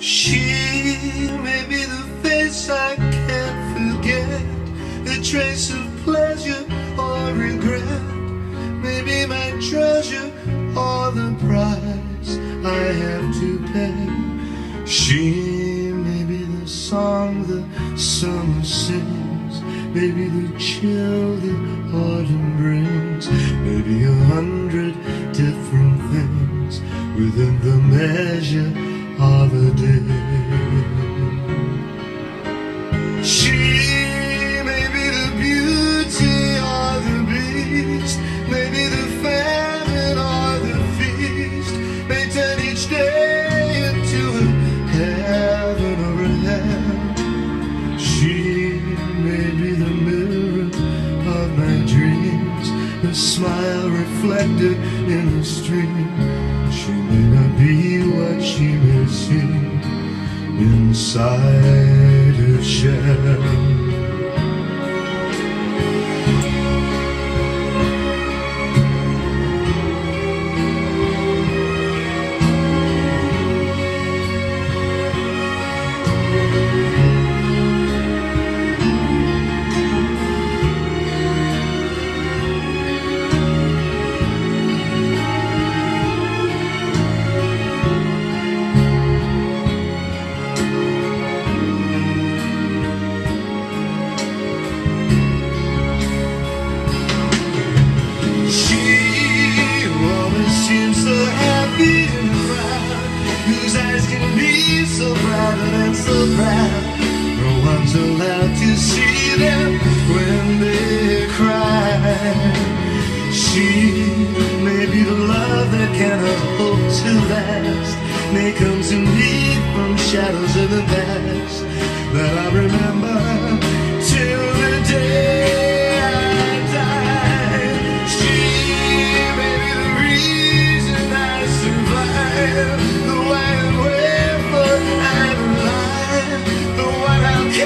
She may be the face I can't forget, a trace of pleasure or regret, maybe my treasure or the price I have to pay. She may be the song the summer sings, maybe the chill the autumn brings, maybe a hundred different things within the measure of a day. She may be the beauty or the beast, maybe the famine or the feast, may turn each day into a heaven or a hell. She may be the mirror of my dreams, the smile reflected in a stream. She may not be what she may seem inside a shell. So bright and so proud. No one's allowed to see them when they cry. She may be the love that cannot hope to last, may come to me from shadows of the past that I remember till the day.